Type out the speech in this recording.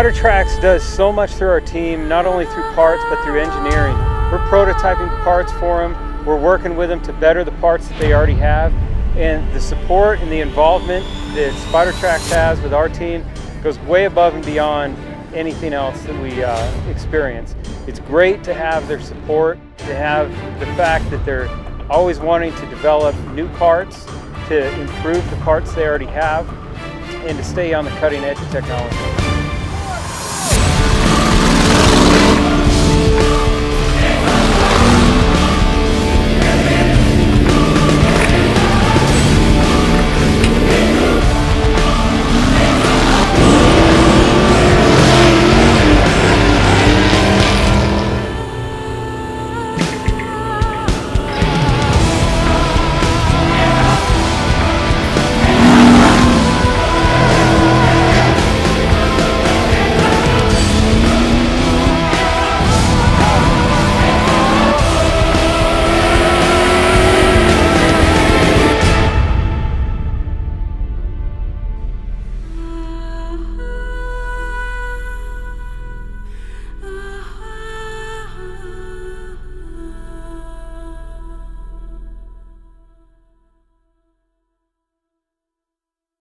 SpiderTrax does so much through our team, not only through parts, but through engineering. We're prototyping parts for them. We're working with them to better the parts that they already have. And the support and the involvement that Spidertrax has with our team goes way above and beyond anything else that we uh, experience. It's great to have their support, to have the fact that they're always wanting to develop new parts, to improve the parts they already have, and to stay on the cutting edge of technology.